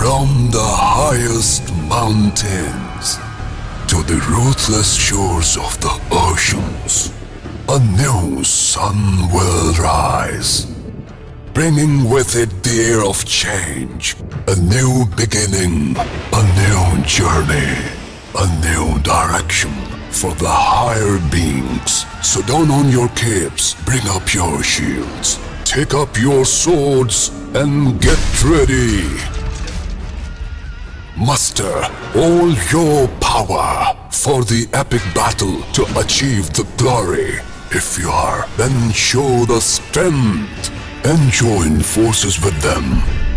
From the highest mountains to the ruthless shores of the oceans, a new sun will rise, bringing with it the air of change, a new beginning, a new journey, a new direction for the higher beings. So don on your capes, bring up your shields, take up your swords, and get ready. Muster all your power for the epic battle to achieve the glory. If you are, then show the strength and join forces with them